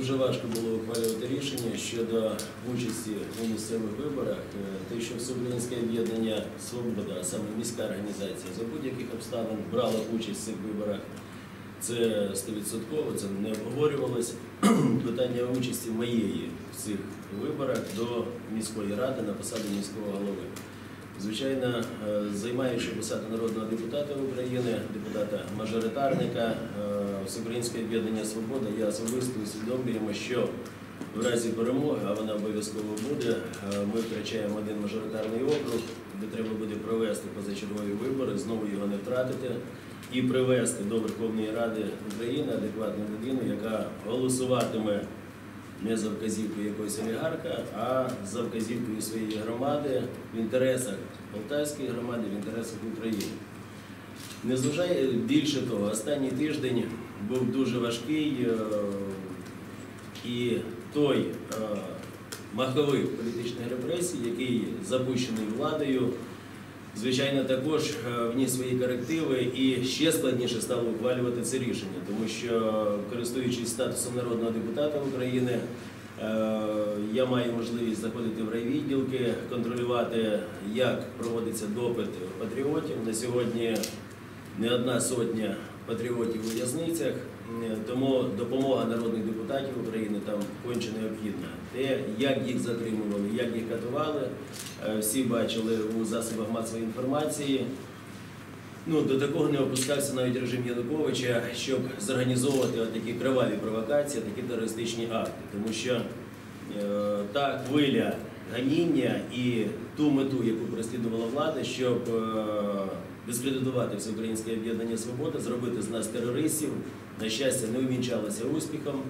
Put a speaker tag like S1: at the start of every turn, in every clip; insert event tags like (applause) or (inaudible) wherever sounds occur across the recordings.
S1: дуже важко було ухвалювати рішення щодо участі у місцевих виборах. Е, Те, що Всеукраїнське об'єднання Свобода, а саме міська організація, за будь-яких обставин брала участь в цих виборах. Це 100%, це не обговорювалось. (clears throat) Питання участі моєї в цих виборах до міської ради на посаду міського голови. Звичайно, е, займаючи посаду народного депутата України, депутата-мажоритарника е, Всеукраїнське об'єднання Свобода, я особисто усвідомлюємо, що в разі перемоги, а вона обов'язково буде, е, ми втрачаємо один мажоритарний округ, де треба буде провести позачергові вибори, знову його не втратити і привести до Верховної Ради України адекватну людину, яка голосуватиме не за вказівкою якогось олігарха, а за вказівкою своєї громади в інтересах Полтавської громади, в інтересах України. Не зважає більше того, останній тиждень був дуже важкий е, і той е, маховик політичних репресій, який запущений владою, звичайно, також е, вніс свої корективи і ще складніше стало ухвалювати це рішення, тому що, користуючись статусом народного депутата України, я маю можливість заходити в райвідділки, контролювати, як проводиться допит патріотів. На сьогодні не одна сотня патріотів у в'язницях, тому допомога народних депутатів України там конче необхідна. Те, як їх затримували, як їх катували, е, всі бачили у засобах масової інформації. Ну, до такого не опускався навіть режим Януковича, щоб зорганізовувати такі криваві провокації, такі терористичні акти. Тому що е, та хвиля ганіння і ту мету, яку переслідувала влада, щоб е, дискредитувати всеукраїнське об'єднання Свобода, зробити з нас терористів, на щастя, не увінчалося успіхом.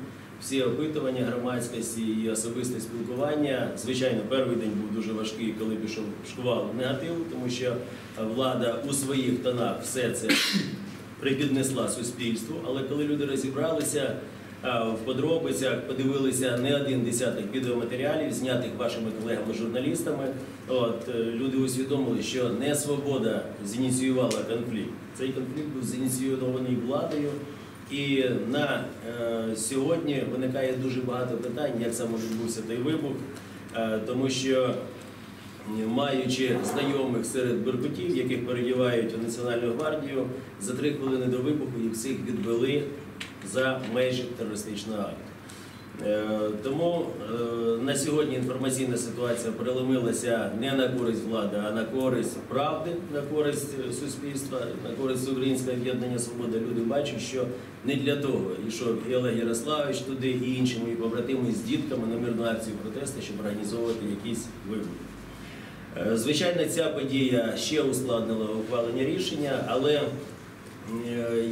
S1: Всі опитування громадськості і особисте спілкування. Звичайно, перший день був дуже важкий, коли пішов шквал негативу, тому що влада у своїх тонах все це (clears throat) припіднесла суспільству. Але коли люди розібралися в подробицях, подивилися не один десяток відеоматеріалів, знятих вашими колегами-журналістами, е, люди усвідомили, що не свобода зініціювала конфлікт. Цей конфлікт був зініційований владою. І на е, сьогодні виникає дуже багато питань, як саме відбувся той вибух, е, тому що маючи знайомих серед беркутів, яких передівають у Національну гвардію, за три хвилини до вибуху їх всіх відвели за межі терористичного акту. Е, Тому е, на сьогодні інформаційна ситуація переломилася не на користь влади, а на користь правди, на користь суспільства, на користь українського об'єднання Свобода. Люди бачать, що не для того йшов і Олег Ярославович туди, і інші мої побратими з дітками на мирну акцію протесту, щоб організовувати якісь вибори. Е, Звичайно, ця подія ще ускладнила ухвалення рішення, але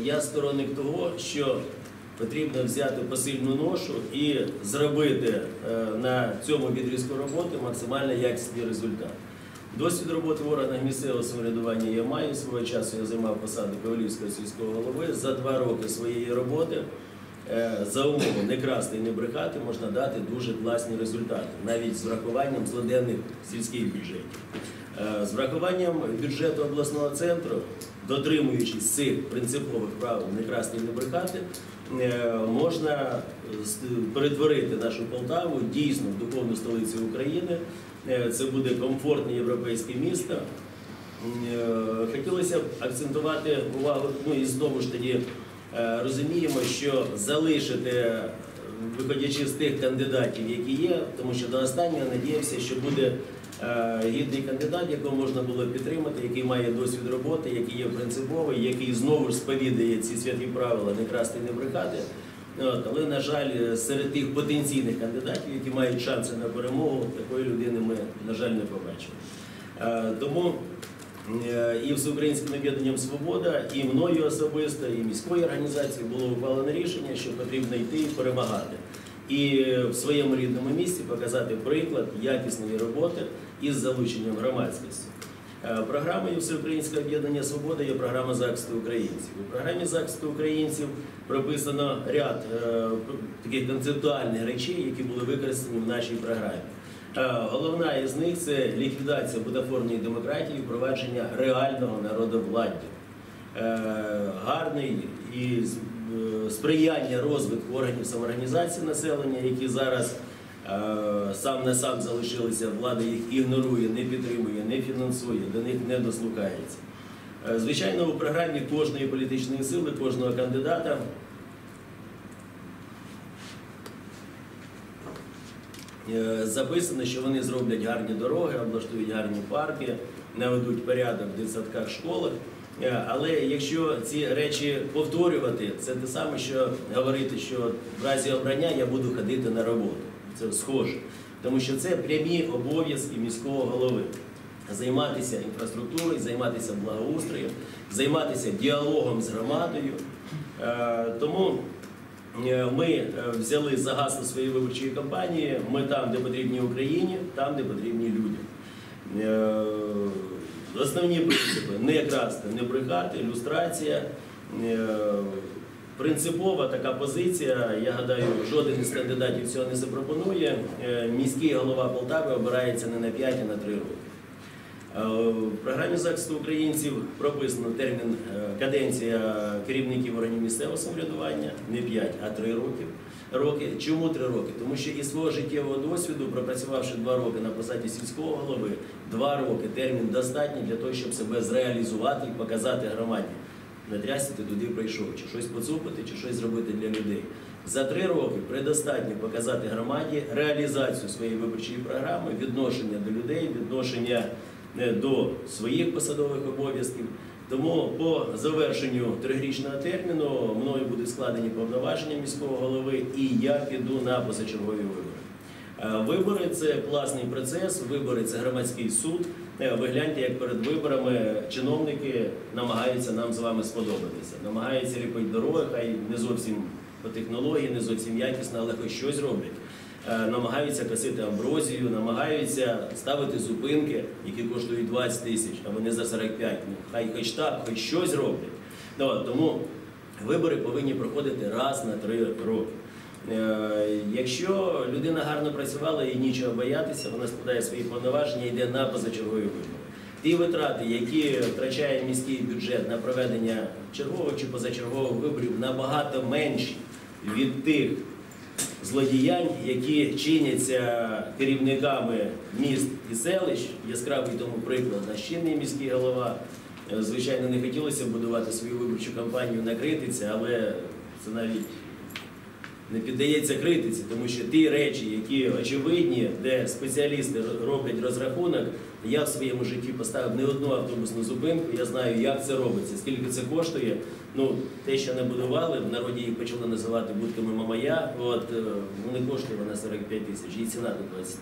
S1: я сторонник того, що потрібно взяти посильну ношу і зробити е, на цьому відрізку роботи максимально якісний результат. Досвід роботи в органах місцевого самоврядування я маю. Свого часу я займав посаду Ковалівського сільського голови. За два роки своєї роботи е, за умови не красти і не брехати можна дати дуже класні результати, навіть з врахуванням злоденних сільських бюджетів. Е, З врахуванням бюджету обласного центру, дотримуючись цих принципових правил не красти і не брехати, е, можна перетворити нашу Полтаву дійсно в духовну столицю України. Е, Це буде комфортне європейське місто. Е, Хотілося б акцентувати увагу, ну і знову ж е, розуміємо, що залишити, е, виходячи з тих кандидатів, які є, тому що до останнього надіявся, що буде е, гідний кандидат, якого можна було підтримати, який має досвід роботи, який є принциповий, який знову ж сповідає ці святі правила не красти, не брехати. От, але, на жаль, серед тих потенційних кандидатів, які мають шанси на перемогу, такої людини ми, на жаль, не побачимо. Е, Тому і Всеукраїнським об'єднанням Свобода, і мною особисто, і міською організацією було ухвалене рішення, що потрібно йти і перемагати. І в своєму рідному місті показати приклад якісної роботи із залученням громадськості. Е, Програмою Всеукраїнського об'єднання Свобода є програма захисту українців. У програмі захисту українців прописано ряд е, таких концептуальних речей, які були використані в нашій програмі. Е, Головна із них це ліквідація бутафорної демократії, впровадження реального народовладдя. Е, Гарний і е, сприяння розвитку органів самоорганізації населення, які зараз сам на сам залишилися, влада їх ігнорує, не підтримує, не фінансує, до них не дослухається. Звичайно, у програмі кожної політичної сили, кожного кандидата записано, що вони зроблять гарні дороги, облаштують гарні парки, наведуть порядок в дитсадках, школах. Е, Але якщо ці речі повторювати, це те саме, що говорити, що в разі обрання я буду ходити на роботу. Це схоже. Тому що це прямі обов'язки міського голови. Займатися інфраструктурою, займатися благоустроєм, займатися діалогом з громадою. Е, Тому Е, Ми е, взяли за гасло своєї виборчої кампанії. Ми там, де потрібні Україні, там, де потрібні людям. Е, Основні принципи не красти, не брехати, ілюстрація. Е, Принципова така позиція. Я гадаю, жоден із кандидатів цього не запропонує. Е, Міський голова Полтави обирається не на 5, а на 3 роки. Е, В програмі захисту українців прописано термін е, каденція керівників органів місцевого самоврядування не 5, а 3 роки. роки. Чому 3 роки? Тому що із свого життєвого досвіду, пропрацювавши 2 роки на посаді сільського голови, 2 роки термін достатній для того, щоб себе зреалізувати і показати громаді. Не трясти ти туди прийшов, чи щось поцупити, чи щось зробити для людей. За три роки предостатньо показати громаді реалізацію своєї виборчої програми, відношення до людей, відношення до своїх посадових обов'язків. Тому по завершенню трирічного терміну мною будуть складені повноваження міського голови, і я піду на позачергові вибори. Е, Вибори це класний процес, вибори це громадський суд. Е, Ви гляньте, як перед виборами чиновники намагаються нам з вами сподобатися, намагаються ліпити дороги, хай не зовсім по технології, не зовсім якісно, але хоч щось роблять. Е, Намагаються косити амброзію, намагаються ставити зупинки, які коштують 20 тисяч, а вони за 45. Ну хай хоч так, хоч щось роблять. Ну, от, тому вибори повинні проходити раз на три роки. Е, Якщо людина гарно працювала і нічого боятися, вона складає свої повноваження йде на позачергові вибори. Ті витрати, які втрачає міський бюджет на проведення чергових чи позачергових виборів, набагато менші від тих злодіянь, які чиняться керівниками міст і селищ. Яскравий тому приклад наш чинний міський голова. Е, Звичайно, не хотілося будувати свою виборчу кампанію на критиці, але це навіть не піддається критиці, тому що ті речі, які очевидні, де спеціалісти роблять розрахунок, я в своєму житті поставив не одну автобусну зупинку, я знаю, як це робиться, скільки це коштує. Ну, те, що не будували, в народі їх почали називати будками Мамая, от е, вони коштують на 45 тисяч, і ціна до 20.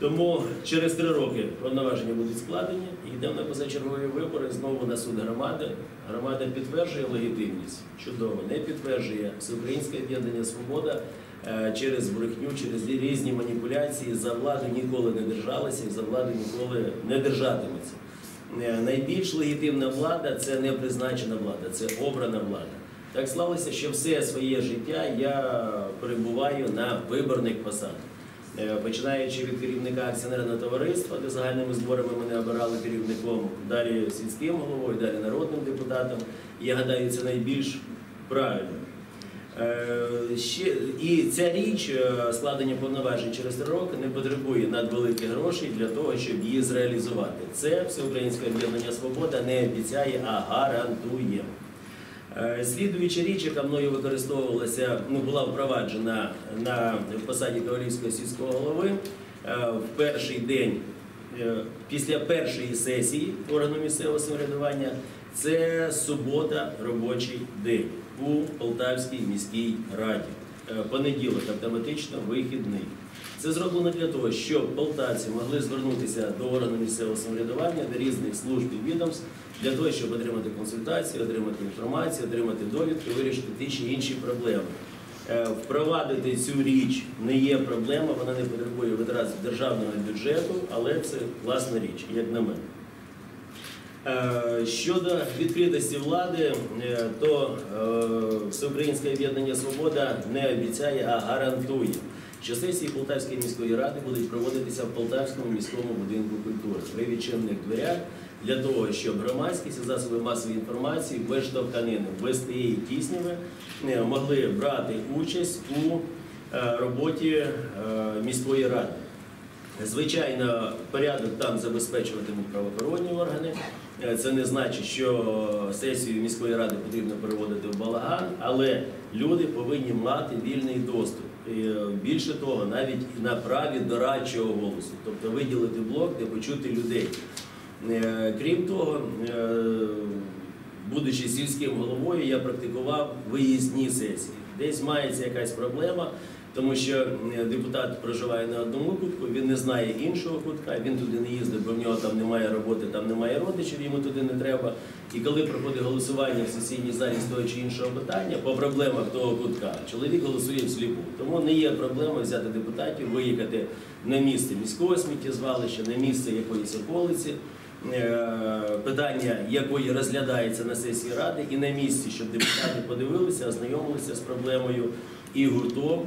S1: Тому через три роки повноваження будуть складені, і йдемо на позачергові вибори знову на суд громади. Громада підтверджує легітимність, чудово, не підтверджує Всеукраїнське об'єднання Свобода через брехню, через різні маніпуляції за владу ніколи не держалася і за владу ніколи не держатиметься. Е, Найбільш легітимна влада це не призначена влада, це обрана влада. Так склалося, що все своє життя я перебуваю на виборних посадах. Е, Починаючи від керівника акціонерного товариства, де загальними зборами мене обирали керівником, далі сільським головою, далі народним депутатом. Я гадаю, це найбільш правильно. Е, Ще, і ця річ, е, складення повноважень через три роки, не потребує надвеликих грошей для того, щоб її зреалізувати. Це Всеукраїнське об'єднання Свобода не обіцяє, а гарантує. Е, Слідуюча річ, яка мною використовувалася, ну була впроваджена на посаді Ковалівського сільського голови в перший день після першої сесії органу місцевого самоврядування. Це субота, робочий день у Полтавській міській раді. Е, Понеділок автоматично вихідний. Це зроблено для того, щоб полтавці могли звернутися до органу місцевого самоврядування, до різних служб і відомств, для того, щоб отримати консультацію, отримати інформацію, отримати довідки, вирішити ті чи інші проблеми. Е, Впровадити цю річ не є проблема, вона не потребує витрат державного бюджету, але це класна річ, як на мене. Е, Щодо відкритості влади, е, то е, Всеукраїнське об'єднання Свобода не обіцяє, а гарантує. що сесії Полтавської міської ради будуть проводитися в Полтавському міському будинку культури при відчинних дверях для того, щоб громадськість і засоби масової інформації без штовханини, без тієї тісніви могли брати участь у роботі міської ради. Звичайно, порядок там забезпечуватимуть правоохоронні органи. Е, Це не значить, що сесію міської ради потрібно переводити в балаган, але люди повинні мати вільний доступ. Е, Більше того, навіть на праві дорадчого голосу, тобто виділити блок, де почути людей. Е, Крім того, будучи сільським головою, я практикував виїзні сесії. Десь мається якась проблема, тому що е, депутат проживає на одному кутку, він не знає іншого кутка, він туди не їздить, бо в нього там немає роботи, там немає родичів, йому туди не треба. І коли проходить голосування в сесійній залі з того чи іншого питання по проблемах того кутка, чоловік голосує всліпу. Тому не є проблемою взяти депутатів, виїхати на місце міського сміттєзвалища, на місце якоїсь околиці. е, Питання якої розглядається на сесії ради, і на місці, щоб депутати подивилися, ознайомилися з проблемою і гуртом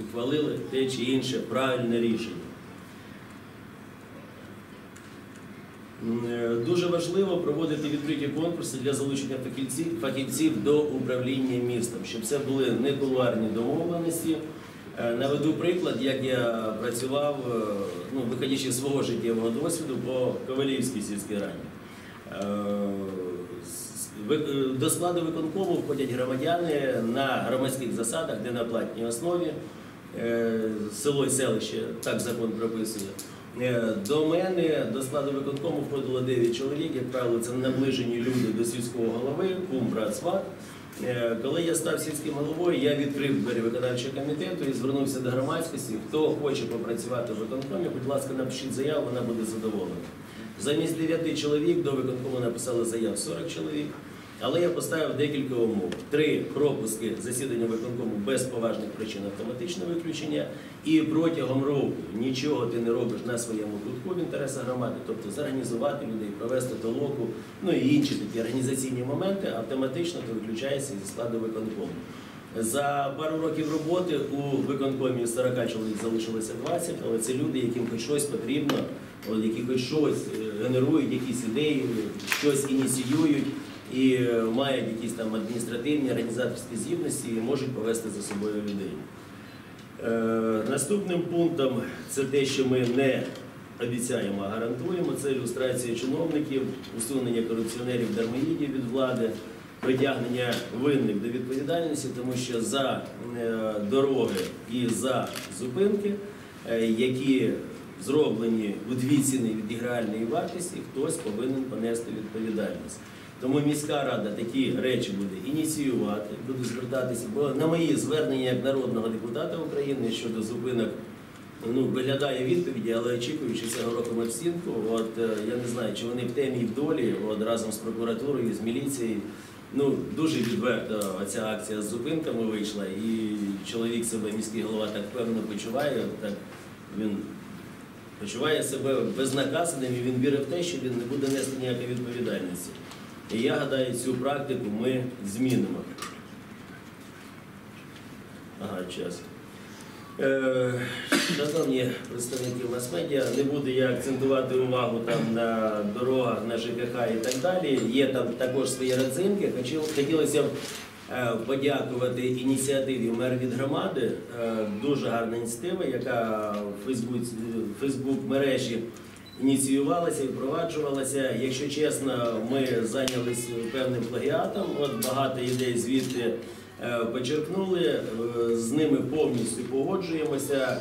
S1: ухвалили те чи інше правильне рішення. Е, Дуже важливо проводити відкриті конкурси для залучення фахівців, до управління містом, щоб це були не кулуарні домовленості. Е, Наведу приклад, як я працював, е, ну, виходячи з свого життєвого досвіду по Ковалівській сільській раді. Е, До складу виконкому входять громадяни на громадських засадах, де на платній основі е, село і селище, так закон прописує. Е, До мене до складу виконкому входило 9 чоловік, як правило, це наближені люди до сільського голови, кум, брат, сват. Коли я став сільським головою, я відкрив двері виконавчого комітету і звернувся до громадськості. Хто хоче попрацювати в виконкомі, будь ласка, напишіть заяву, вона буде задоволена. Замість 9 чоловік до виконкому написали заяв 40 чоловік. Але я поставив декілька умов: три пропуски засідання виконкому без поважних причин автоматичне виключення, і протягом року нічого ти не робиш на своєму кутку в інтересах громади, тобто зорганізувати людей, провести толоку, ну і інші такі організаційні моменти, автоматично ти виключаєшся зі складу виконкому. За пару років роботи у виконкомі 40 чоловік залишилося 20, але це люди, яким хоч щось потрібно, от, які хоч щось е, генерують, якісь ідеї, щось ініціюють і е, мають якісь там адміністративні, організаторські здібності і можуть повести за собою людей. Е, наступним пунктом це те, що ми не обіцяємо, а гарантуємо. Це ілюстрація чиновників, усунення корупціонерів дармоїдів від влади, притягнення винних до відповідальності, тому що за е, дороги і за зупинки, які зроблені у дві ціни від їх реальної вартості, хтось повинен понести відповідальність. Тому міська рада такі речі буде ініціювати, буде звертатися. Бо на мої звернення як народного депутата України щодо зупинок ну, виглядає відповіді, але очікуючи цього року оцінку, от е, я не знаю, чи вони в темі і в долі, от разом з прокуратурою, з міліцією. Ну дуже відверто ця акція з зупинками вийшла, і чоловік себе, міський голова, так певно почуває. Так він почуває себе безнаказаним і він вірить в те, що він не буде нести ніякої відповідальності. І я гадаю, цю практику ми змінимо. Ага, час. Е, Шановні представники мас-медіа, не буду я акцентувати увагу там на дорогах, на ЖКХ і так далі. Є там також свої родзинки. Хотілося б е, подякувати ініціативі мер від громади. Е, Дуже гарна ініціатива, яка в Фейсбук мережі ініціювалася і впроваджувалася. Якщо чесно, ми зайнялися певним плагіатом. От багато ідей звідти е, почерпнули, е, з ними повністю погоджуємося.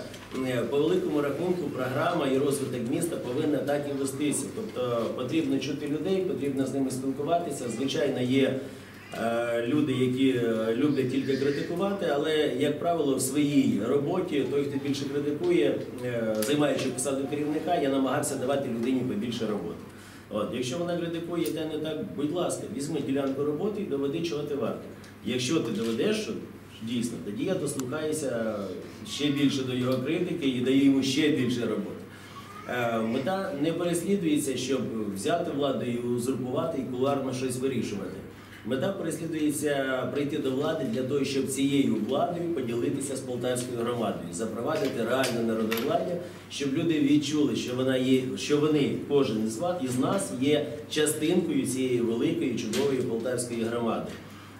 S1: Е, По великому рахунку програма і розвиток міста повинна так і вестися. Тобто потрібно чути людей, потрібно з ними спілкуватися. Звичайно, є люди, які е, люблять тільки критикувати, але, як правило, в своїй роботі той, хто більше критикує, е, займаючи посаду керівника, я намагався давати людині побільше роботи. От, якщо вона критикує те не так, будь ласка, візьми ділянку роботи і доведи, чого ти варто. Якщо ти доведеш, що дійсно, тоді я дослухаюся ще більше до його критики і даю йому ще більше роботи. Е, Мета не переслідується, щоб взяти владу і узурпувати і куларно щось вирішувати. Мета переслідується прийти до влади для того, щоб цією владою поділитися з полтавською громадою, запровадити реальне народовладдя, щоб люди відчули, що вона є, що вони, кожен із вас із нас є частинкою цієї великої чудової полтавської громади.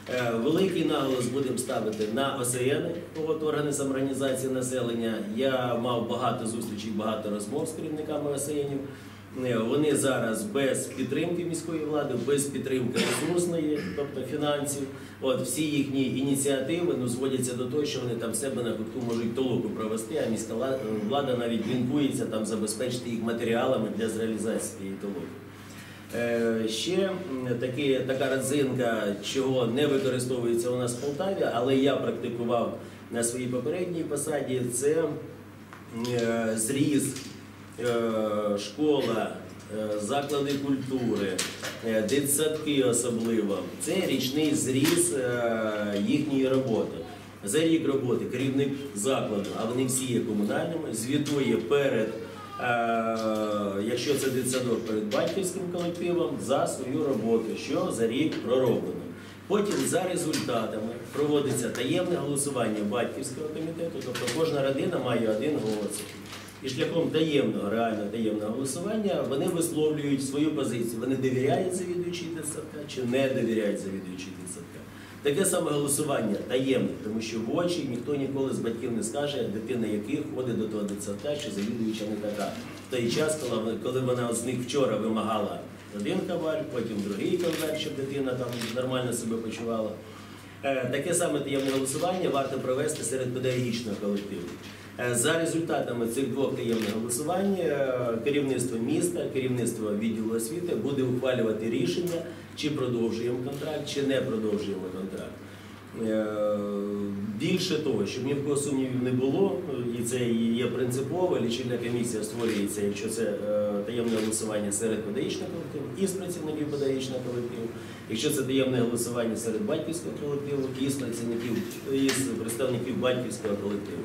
S1: Е, Великий наголос будемо ставити на ОСН, от органи самоорганізації населення. Я мав багато зустрічей, багато розмов з керівниками ОСНів. Е, Вони зараз без підтримки міської влади, без підтримки ресурсної, тобто фінансів. От всі їхні ініціативи ну, зводяться до того, що вони там себе на кутку можуть толоку провести, а міська ла- влада навіть лінкується там забезпечити їх матеріалами для реалізації цієї толоки. Е, Ще такі, така родзинка, чого не використовується у нас в Полтаві, але я практикував на своїй попередній посаді, це е, зріз, школа, е, заклади культури, е, дитсадки особливо. Це річний зріз е, їхньої роботи. За рік роботи керівник закладу, а вони всі є комунальними, звітує перед Е, якщо це дитсадок перед батьківським колективом, за свою роботу, що за рік пророблено. Потім за результатами проводиться таємне голосування батьківського комітету, тобто кожна родина має один голос. І шляхом таємного, реально таємного голосування вони висловлюють свою позицію. Вони довіряють завідуючій дитсадка чи не довіряють завідуючій дитсадка. Таке саме голосування таємне, тому що в очі ніхто ніколи з батьків не скаже, дитина яких ходить до того дитсадка, що завідуюча не така. В той час, коли, вона- з них вчора вимагала один каваль, потім другий каваль, щоб дитина там нормально себе почувала. Е, Таке саме таємне голосування варто провести серед педагогічного колективу. Е, За результатами цих двох таємних голосувань е, керівництво міста, керівництво відділу освіти буде ухвалювати рішення, чи продовжуємо контракт, чи не продовжуємо контракт. Е, Більше того, щоб ні в кого сумнівів не було, і це є принципово, лічильна комісія створюється, якщо це таємне голосування серед педагогічного колективу і з працівників педагогічного колективу, якщо це таємне голосування серед батьківського колективу і з працівників і з представників батьківського колективу.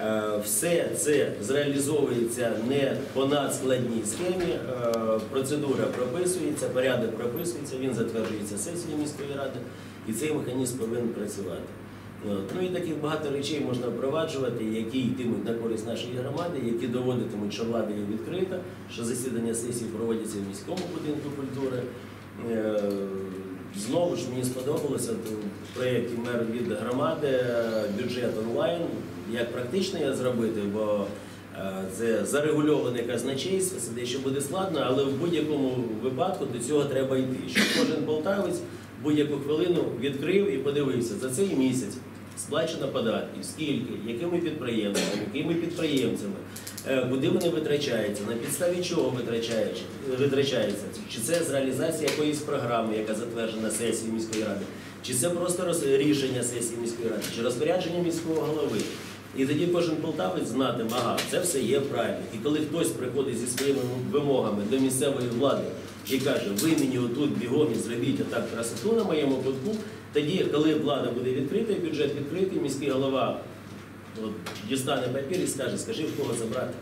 S1: Е, Все це зреалізовується не по надскладній схемі. е, Процедура прописується, порядок прописується, він затверджується сесією міської ради, і цей механізм повинен працювати. Ну і таких багато речей можна впроваджувати, які йтимуть на користь нашої громади, які доводитимуть, що влада є відкрита, що засідання сесії проводяться в міському будинку культури. Е, Знову ж мені сподобалося в проєкті мер від громади бюджет онлайн. Як практично я зробити, бо е, це зарегульоване казначейство, це дещо буде складно, але в будь-якому випадку до цього треба йти. Щоб кожен полтавець будь-яку хвилину відкрив і подивився за цей місяць. Сплачено податків, скільки, якими підприємствами, якими підприємцями, е, куди вони витрачаються, на підставі чого витрачають- витрачаються, чи це з реалізації якоїсь програми, яка затверджена сесією міської ради, чи це просто рішення сесії міської ради, чи розпорядження міського голови. І тоді кожен полтавець знатиме, ага, це все є правильно. І коли хтось приходить зі своїми вимогами до місцевої влади і каже, ви мені отут бігом і зробіть отак красоту на моєму кутку, тоді, коли влада буде відкрита, бюджет відкритий, міський голова от, дістане папір і скаже, скажи, в кого забрати.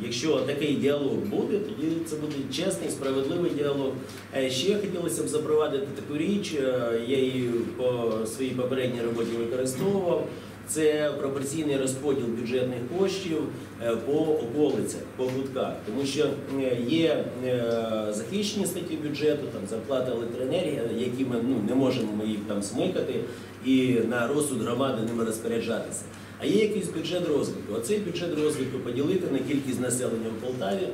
S1: Якщо такий діалог буде, тоді це буде чесний, справедливий діалог. Ще хотілося б запровадити таку річ, е, я її по своїй попередній роботі використовував. Це пропорційний розподіл бюджетних коштів е, по околицях, по кутках. Тому що е, є е, захищені статті бюджету, там зарплата електроенергії, які ми ну, не можемо їх там смикати і на розсуд громади ними розпоряджатися. А є якийсь бюджет розвитку. Оцей бюджет розвитку поділити на кількість населення в Полтаві.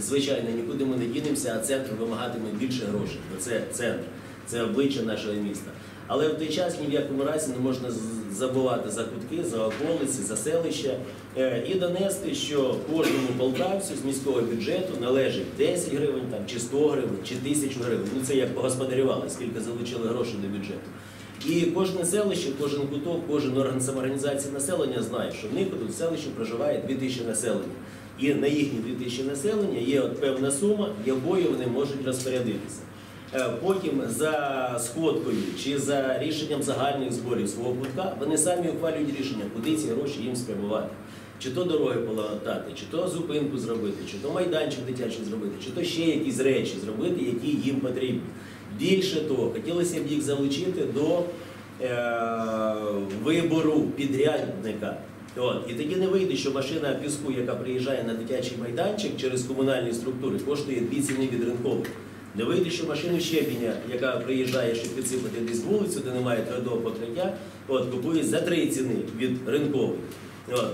S1: Звичайно, нікуди ми не дінемося, а центр вимагатиме більше грошей. Бо це центр, це обличчя нашого міста. Але в той час ні в якому разі не можна забувати за кутки, за околиці, за селища е, і донести, що кожному полтавцю з міського бюджету належить 10 гривень там, чи 100 гривень, чи 1000 гривень. Ну це як погосподарювали, скільки залучили грошей до бюджету. І кожне селище, кожен куток, кожен орган самоорганізації населення знає, що в них тут в селищі проживає 2000 населення. І на їхні 2000 населення є от певна сума, якою вони можуть розпорядитися. Е, Потім за сходкою чи за рішенням загальних зборів свого кутка вони самі ухвалюють рішення, куди ці гроші їм спрямувати. Чи то дороги полатати, чи то зупинку зробити, чи то майданчик дитячий зробити, чи то ще якісь речі зробити, які їм потрібні. Більше того, хотілося б їх залучити до е, вибору підрядника. От. І тоді не вийде, що машина піску, яка приїжджає на дитячий майданчик через комунальні структури, коштує дві ціни від ринкових. Не вийде, що машину щебеня, яка приїжджає, щоб підсипати десь вулицю, де немає твердого покриття, от, купують за три ціни від ринкових.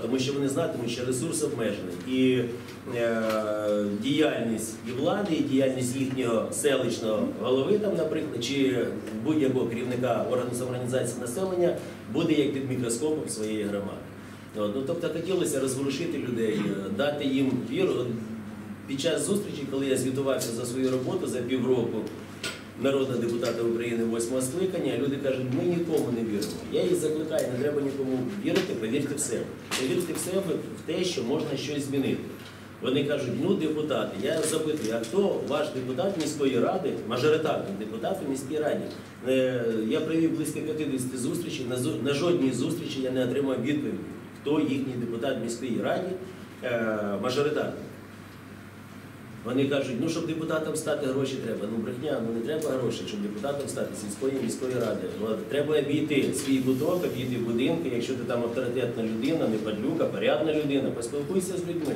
S1: Тому що вони знатимуть, що ресурс обмежений. І е, діяльність і влади, і діяльність їхнього селищного голови, там, наприклад, чи будь-якого керівника органу самоорганізації населення буде як під мікроскопом своєї громади. От, ну, тобто хотілося розворушити людей, е, дати їм віру. Під час зустрічі, коли я звітувався за свою роботу за півроку народного депутата України восьмого скликання, люди кажуть, ми нікому не віримо. Я їх закликаю, не треба нікому вірити, повірте в себе. Повірте в себе в те, що можна щось змінити. Вони кажуть, ну депутати, я запитую, а хто ваш депутат міської ради, мажоритарний депутат у міській раді? Е, Я провів близько 50 зустрічей, на жодній зустрічі я не отримав відповіді, хто їхній депутат міської раді е, мажоритарний. Вони кажуть, ну щоб депутатам стати гроші треба. Ну брехня, ну не треба гроші, щоб депутатом стати сільської міської ради. От, Треба обійти свій будок, обійти будинки. Якщо ти там авторитетна людина, не падлюка, порядна людина, поспілкуйся з людьми.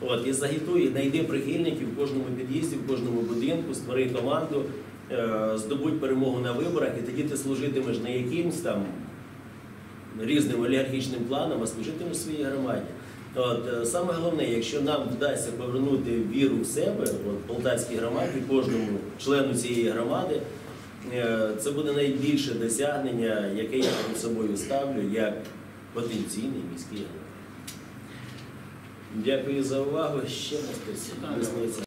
S1: От, і загітуй, знайди прихильників в кожному під'їзді, в кожному будинку, створи команду, е, здобудь перемогу на виборах, і тоді ти служитимеш не якимсь там різним олігархічним планам, а служитимеш своїй громаді. От, е, саме головне, якщо нам вдасться повернути віру в себе, от, полтавській громаді, кожному члену цієї громади, е, це буде найбільше досягнення, яке я перед собою ставлю як потенційний міський голова. Дякую за увагу. Ще раз.